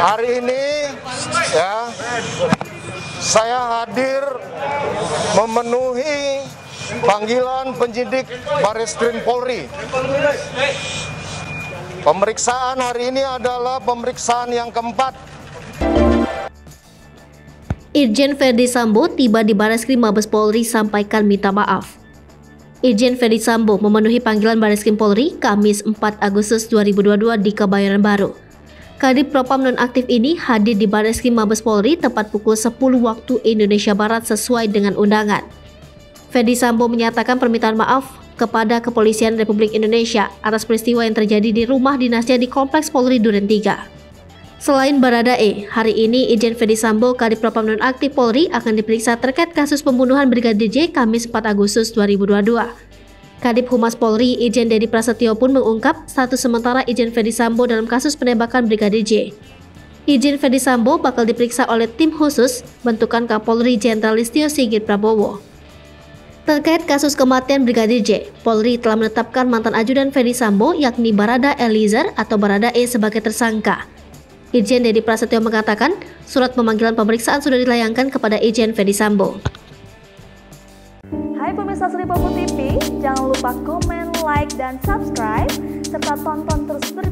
Hari ini ya saya hadir memenuhi panggilan penyidik Baris Krim Polri. Pemeriksaan hari ini adalah pemeriksaan yang keempat. Irjen Ferdi Sambo tiba di Baris Krim Mabes Polri sampaikan minta maaf. Irjen Ferdi Sambo memenuhi panggilan Baris Krim Polri Kamis 4 Agustus 2022 di Kebayoran Baru. Kadip Propam nonaktif ini hadir di Baris Krim Mabes Polri tepat pukul 10 waktu Indonesia Barat sesuai dengan undangan. Ferdi Sambo menyatakan permintaan maaf kepada Kepolisian Republik Indonesia atas peristiwa yang terjadi di rumah dinasnya di Kompleks Polri Duren 3. Selain Baradae, hari ini Irjen Ferdi Sambo Kadip Propam nonaktif Polri akan diperiksa terkait kasus pembunuhan Brigadir J Kamis 4 Agustus 2022. Kadip Humas Polri Ijen Dedi Prasetyo pun mengungkap status sementara Ijen Ferdi Sambo dalam kasus penembakan Brigadir J. Ijen Ferdi Sambo bakal diperiksa oleh tim khusus bentukan Kapolri Jenderal Listio Sigit Prabowo. Terkait kasus kematian Brigadir J, Polri telah menetapkan mantan ajudan Ferdi Sambo yakni Barada Eliezer atau Barada E sebagai tersangka. Ijen Dedi Prasetyo mengatakan surat pemanggilan pemeriksaan sudah dilayangkan kepada Ijen Ferdi Sambo. Hai pemirsa Sri Popo TV, jangan lupa komen, like, dan subscribe, serta tonton terus ya.